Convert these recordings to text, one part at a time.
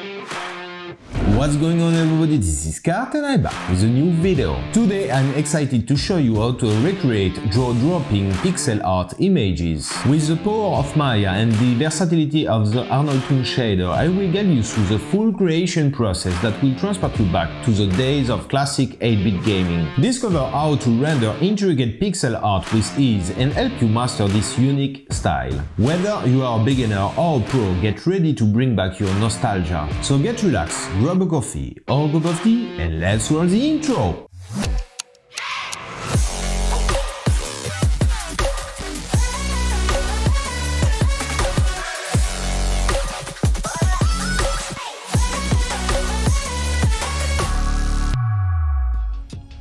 Thank you. What's going on everybody, this is Skart and I'm back with a new video. Today I'm excited to show you how to recreate jaw-dropping pixel art images. With the power of Maya and the versatility of the Arnold Toon shader, I will guide you through the full creation process that will transport you back to the days of classic 8-bit gaming. Discover how to render intricate pixel art with ease and help you master this unique style. Whether you are a beginner or a pro, get ready to bring back your nostalgia. So get relaxed, grab of tea and let's roll the intro!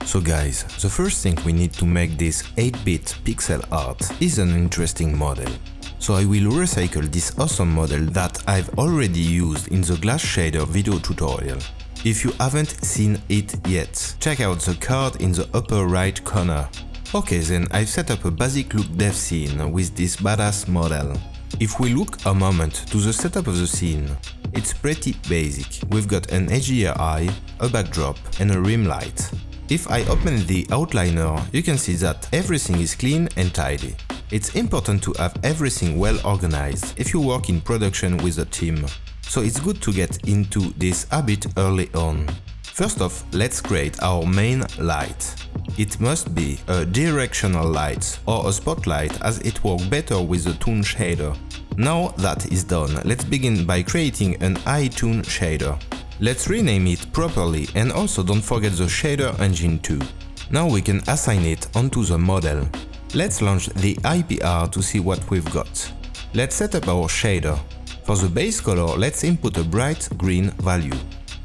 So guys, the first thing we need to make this 8-bit pixel art is an interesting model. So I will recycle this awesome model that I've already used in the glass shader video tutorial. If you haven't seen it yet, check out the card in the upper right corner. Okay then I've set up a basic look dev scene with this badass model. If we look a moment to the setup of the scene, it's pretty basic. We've got an HDRI, a backdrop and a rim light. If I open the outliner, you can see that everything is clean and tidy. It's important to have everything well organized if you work in production with a team, so it's good to get into this habit early on. First off, let's create our main light. It must be a directional light or a spotlight as it works better with the Toon shader. Now that is done, let's begin by creating an aiToon shader. Let's rename it properly and also don't forget the shader engine too. Now we can assign it onto the model. Let's launch the IPR to see what we've got. Let's set up our shader. For the base color, let's input a bright green value.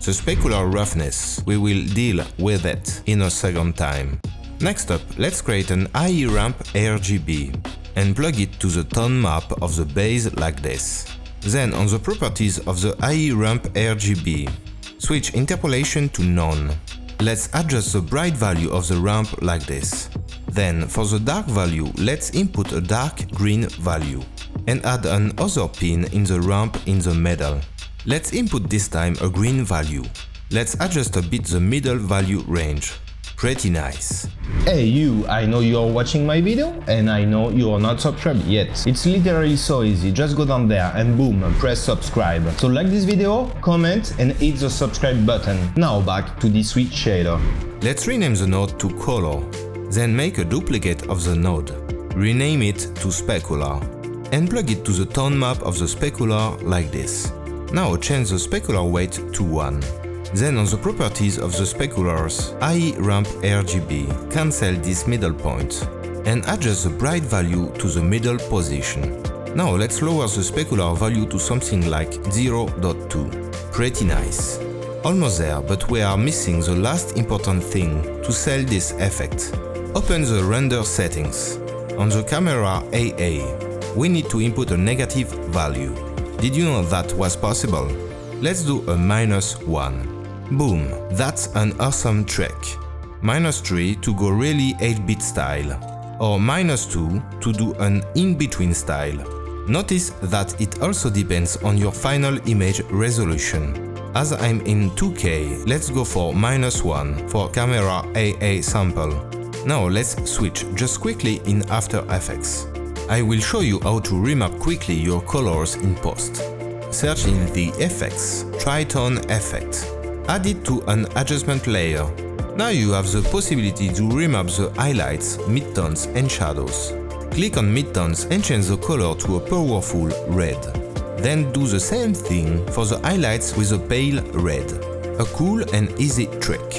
The specular roughness, we will deal with it in a second time. Next up, let's create an AI ramp RGB and plug it to the tone map of the base like this. Then on the properties of the AI ramp RGB, switch interpolation to none. Let's adjust the bright value of the ramp like this. Then for the dark value, let's input a dark green value and add an other pin in the ramp in the middle. Let's input this time a green value. Let's adjust a bit the middle value range. Pretty nice. Hey you, I know you're watching my video and I know you're not subscribed yet. It's literally so easy, just go down there and boom, press subscribe. So like this video, comment and hit the subscribe button. Now back to the sweet shader. Let's rename the node to color. Then make a duplicate of the node. Rename it to specular. And plug it to the tone map of the specular like this. Now change the specular weight to 1. Then on the properties of the speculars, AI ramp RGB, cancel this middle point and adjust the bright value to the middle position. Now let's lower the specular value to something like 0.2. Pretty nice. Almost there, but we are missing the last important thing to sell this effect. Open the render settings. On the camera AA, we need to input a negative value. Did you know that was possible? Let's do a minus 1. Boom, that's an awesome trick. Minus 3 to go really 8-bit style, or minus 2 to do an in-between style. Notice that it also depends on your final image resolution. As I'm in 2K, let's go for minus 1 for camera AA sample. Now let's switch just quickly in After Effects. I will show you how to remap quickly your colors in post. Search in the Effects, Tritone Effect add it to an adjustment layer. Now you have the possibility to remap the highlights, midtones and shadows. Click on midtones and change the color to a powerful red. Then do the same thing for the highlights with a pale red. A cool and easy trick.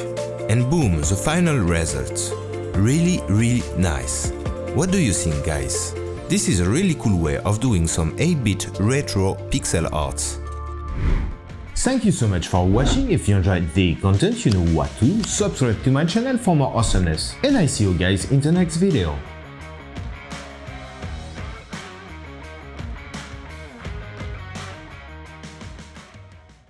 And boom, the final result. Really, really nice. What do you think guys? This is a really cool way of doing some 8-bit retro pixel art. Thank you so much for watching, if you enjoyed the content you know what to, subscribe to my channel for more awesomeness, and I see you guys in the next video.